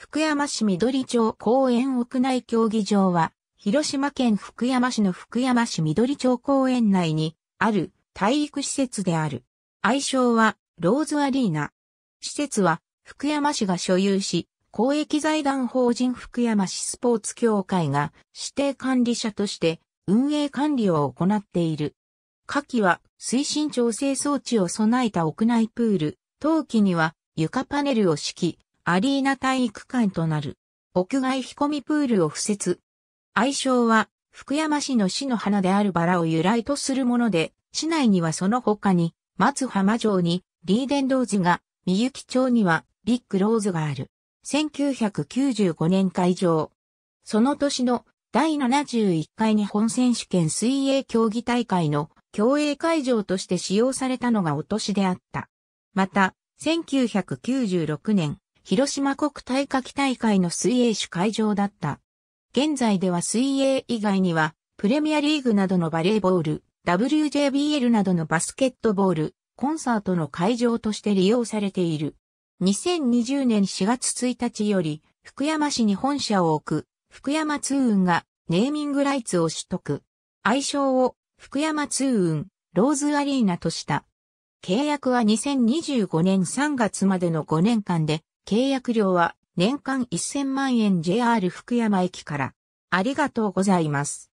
福山市緑町公園屋内競技場は、広島県福山市の福山市緑町公園内にある体育施設である。愛称はローズアリーナ。施設は福山市が所有し、公益財団法人福山市スポーツ協会が指定管理者として運営管理を行っている。夏季は推進調整装置を備えた屋内プール、冬季には床パネルを敷き、アリーナ体育館となる。屋外引込みプールを敷設。愛称は、福山市の市の花であるバラを由来とするもので、市内にはその他に、松浜城に、リーデンローズが、三幸町には、ビッグローズがある。1995年開場。その年の第71回日本選手権水泳競技大会の競泳会場として使用されたのがお年であった。また、1996年、広島国体夏季大会の水泳種会場だった。現在では水泳以外には、プレミアリーグなどのバレーボール、WJBL などのバスケットボール、コンサートの会場として利用されている。2020年4月1日より、福山市に本社を置く、福山通運がネーミングライツを取得。愛称を福山通運、ローズアリーナとした。契約は2025年3月までの5年間で、契約料は年間1000万円 JR 福山駅から。ありがとうございます。